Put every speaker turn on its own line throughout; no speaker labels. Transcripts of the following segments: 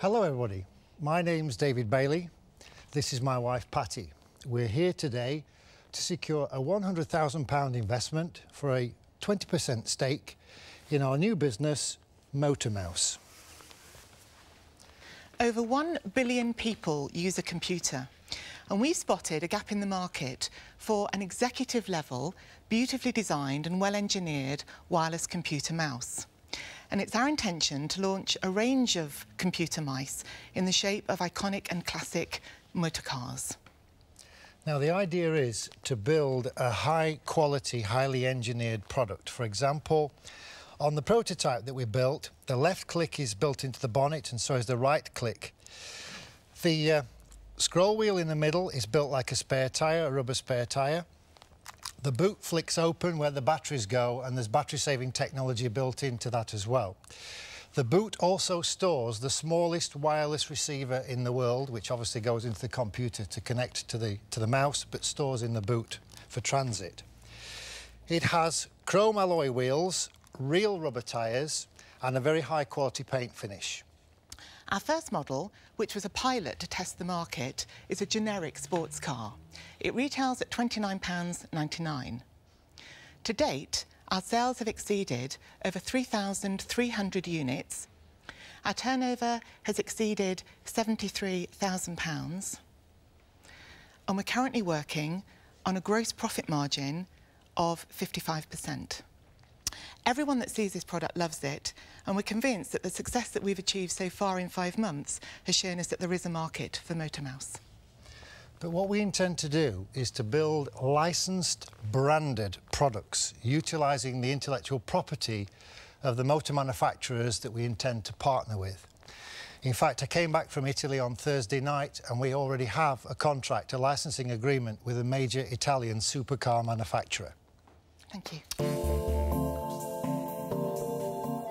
Hello, everybody. My name's David Bailey. This is my wife, Patty. We're here today to secure a £100,000 investment for a 20% stake in our new business, Motormouse.
Over 1 billion people use a computer. And we spotted a gap in the market for an executive level, beautifully designed and well engineered wireless computer mouse and it's our intention to launch a range of computer mice in the shape of iconic and classic motor cars.
Now, the idea is to build a high-quality, highly engineered product. For example, on the prototype that we built, the left click is built into the bonnet and so is the right click. The uh, scroll wheel in the middle is built like a spare tyre, a rubber spare tyre. The boot flicks open where the batteries go and there's battery saving technology built into that as well. The boot also stores the smallest wireless receiver in the world, which obviously goes into the computer to connect to the, to the mouse, but stores in the boot for transit. It has chrome alloy wheels, real rubber tyres and a very high quality paint finish.
Our first model, which was a pilot to test the market, is a generic sports car. It retails at £29.99. To date, our sales have exceeded over 3,300 units. Our turnover has exceeded £73,000. And we're currently working on a gross profit margin of 55%. Everyone that sees this product loves it, and we're convinced that the success that we've achieved so far in five months has shown us that there is a market for Motormouse.
But what we intend to do is to build licensed, branded products, utilising the intellectual property of the motor manufacturers that we intend to partner with. In fact, I came back from Italy on Thursday night and we already have a contract, a licensing agreement with a major Italian supercar manufacturer.
Thank you.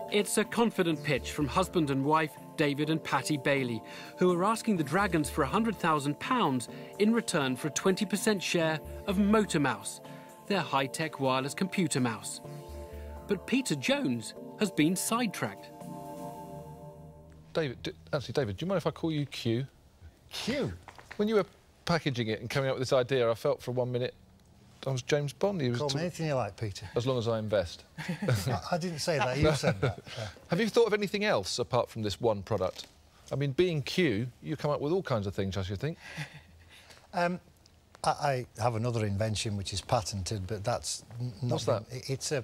It's a confident pitch from husband and wife David and Patty Bailey, who are asking the Dragons for £100,000 in return for a 20% share of Motormouse, their high-tech wireless computer mouse. But Peter Jones has been sidetracked.
David, actually, David, do you mind if I call you Q?
Q?
When you were packaging it and coming up with this idea, I felt for one minute I was James Bond. He was
Call me anything you like, Peter.
As long as I invest.
I, I, didn't say that. You said that. Yeah.
Have you thought of anything else apart from this one product? I mean, being Q, you come up with all kinds of things, I should think.
Um, I, I, have another invention which is patented, but that's not.
What's that?
It's a,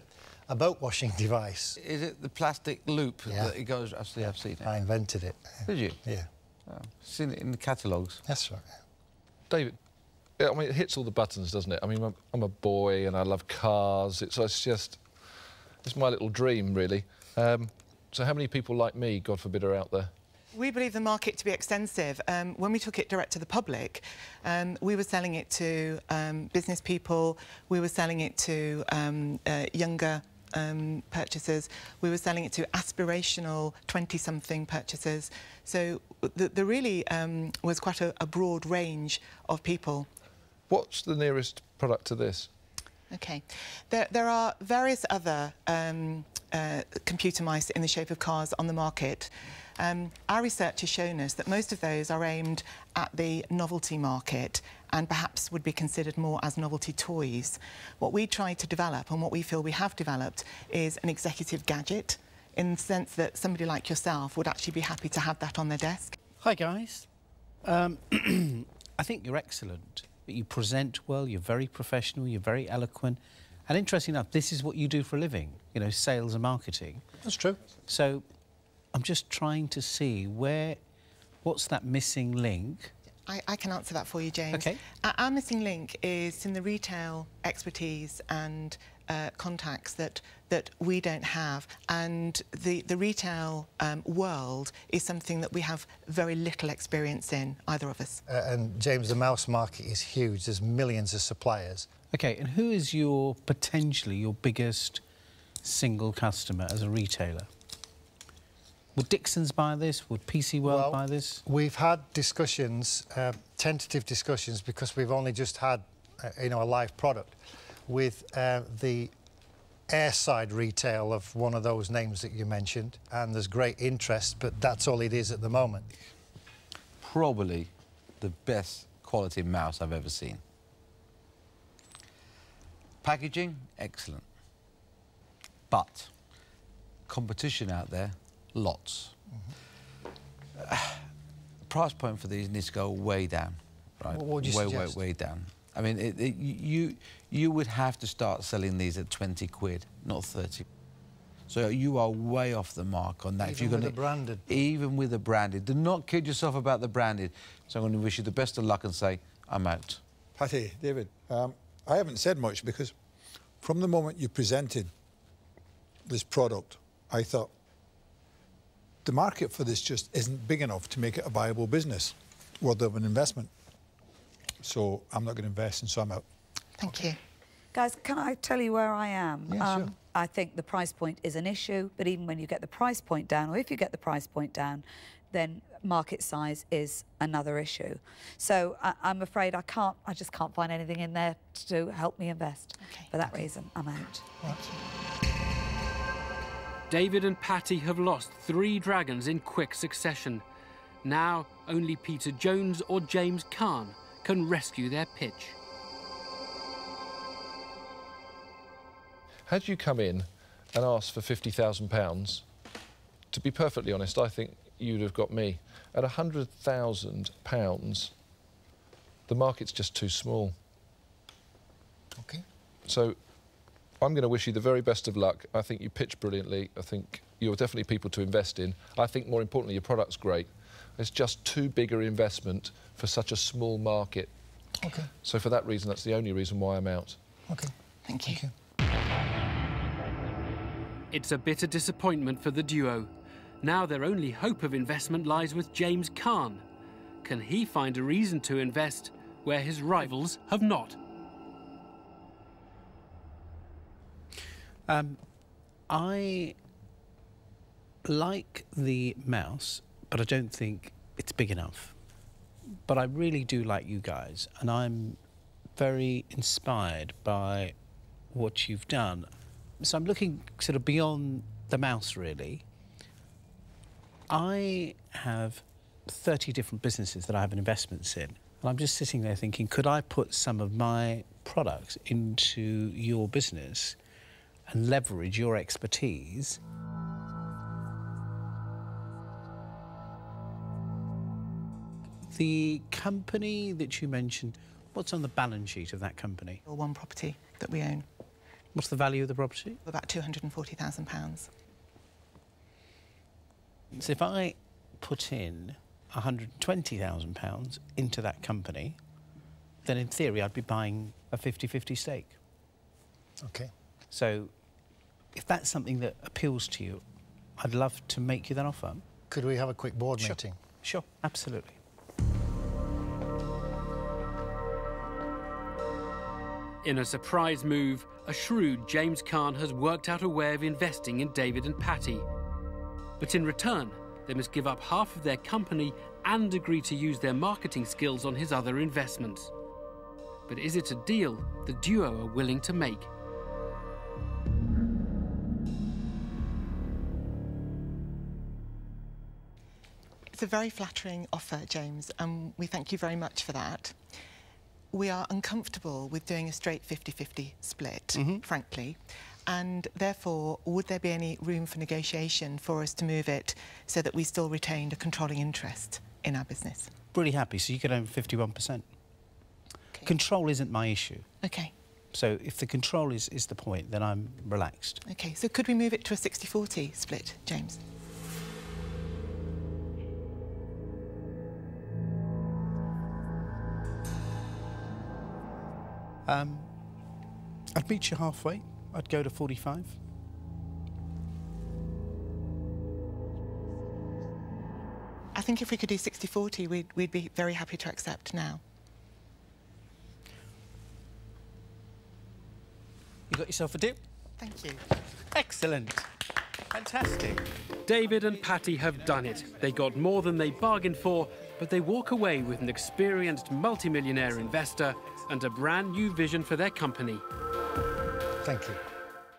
a boat washing device.
Is it the plastic loop yeah. that it goes? Actually, I've seen it.
I invented it.
Did you?
Yeah.
Oh, seen it in the catalogues.
That's right.
David, I mean, it hits all the buttons, doesn't it? I mean, I'm, I'm a boy and I love cars. It's, it's just, it's my little dream, really. Um, so how many people like me, God forbid, are out there?
We believe the market to be extensive. Um, when we took it direct to the public, um, we were selling it to um, business people, we were selling it to um, uh, younger um, purchasers, we were selling it to aspirational 20-something purchasers. So there really um, was quite a, a broad range of people.
What's the nearest product to this?
OK. There, there are various other um, uh, computer mice in the shape of cars on the market. Um, our research has shown us that most of those are aimed at the novelty market and perhaps would be considered more as novelty toys. What we try to develop and what we feel we have developed is an executive gadget in the sense that somebody like yourself would actually be happy to have that on their desk.
Hi, guys. Um, I think you're excellent you present well, you're very professional, you're very eloquent. And interesting enough, this is what you do for a living, you know, sales and marketing.
That's true.
So I'm just trying to see where, what's that missing link?
I, I can answer that for you, James.
Okay.
Our, our missing link is in the retail expertise and uh, contacts that that we don't have, and the the retail um, world is something that we have very little experience in, either of us.
Uh, and James, the mouse market is huge. There's millions of suppliers.
Okay, and who is your potentially your biggest single customer as a retailer? Would Dixon's buy this? Would PC World
well,
buy this?
We've had discussions, uh, tentative discussions, because we've only just had, uh, you know, a live product with uh, the airside retail of one of those names that you mentioned, and there's great interest, but that's all it is at the moment.
Probably the best quality mouse I've ever seen. Packaging, excellent. But competition out there, lots. Mm-hmm. price point for these needs to go way down, right?
What would you
way,
suggest?
way, way down. I mean, it, it, you you would have to start selling these at 20 quid, not 30. So you are way off the mark on that.
Even
if you're
with
gonna,
a branded.
Even with a branded. Do not kid yourself about the branded. So I'm going to wish you the best of luck and say, I'm out.
Patty, David, um, I haven't said much because from the moment you presented this product, I thought the market for this just isn't big enough to make it a viable business worthy of an investment. So I'm not going to invest, and so I'm out.
Thank you.
Guys, can I tell you where I am? Um,
sure.
I think the price point is an issue, but even when you get the price point down, or if you get the price point down, then market size is another issue. So I, I'm afraid I can't, I just can't find anything in there to help me invest.
Okay.
For that reason, I'm out.
David and Patty have lost three dragons in quick succession. Now, only Peter Jones or James Caan can rescue their pitch.
Had you come in and asked for £50,000, to be perfectly honest, I think you'd have got me. At £100,000, the market's just too small.
Okay.
So I'm going to wish you the very best of luck. I think you pitch brilliantly. I think you're definitely people to invest in. I think more importantly, your product's great. It's just too big an investment for such a small market.
Okay.
So for that reason, that's the only reason why I'm out.
Okay.
Thank you.
Thank you.
It's a bitter disappointment for the duo. Now their only hope of investment lies with James Caan. Can he find a reason to invest where his rivals have not?
Um, I like the mouse, but I don't think it's big enough. But I really do like you guys, and I'm very inspired by what you've done. So I'm looking sort of beyond the mouse, really. I have 30 different businesses that I have investments in. And I'm just sitting there thinking, could I put some of my products into your business and leverage your expertise? The company that you mentioned, what's on the balance sheet of that company?
Or one property that we own,
What's the value of the property?
about £240,000.
So if I put in £120,000 into that company, then in theory I'd be buying a 50 50 stake.
Okay.
So if that's something that appeals to you, I'd love to make you that offer.
Could we have a quick board
Sure.
meeting?
Sure, absolutely.
In a surprise move, a shrewd James Caan has worked out a way of investing in David and Patty. But in return, they must give up half of their company and agree to use their marketing skills on his other investments. But is it a deal the duo are willing to make?
It's a very flattering offer, James, and we thank you very much for that. We are uncomfortable with doing a straight 50-50 split, mm-hmm. frankly, and therefore, would there be any room for negotiation for us to move it so that we still retained a controlling interest in our business?
Really happy. So you could own 51%.
Okay.
Control isn't my issue.
Okay.
So if the control is, is the point, then I'm relaxed.
Okay, so could we move it to a 60-40 split, James?
Um, I'd meet you halfway. I'd go to 45.
I think if we could do 60-40, we'd, we'd be very happy to accept now.
You got yourself a dip?
Thank you.
Excellent. Fantastic.
David and Patty have done it. They got more than they bargained for, but they walk away with an experienced multimillionaire investor and a brand new vision for their company.
Thank you.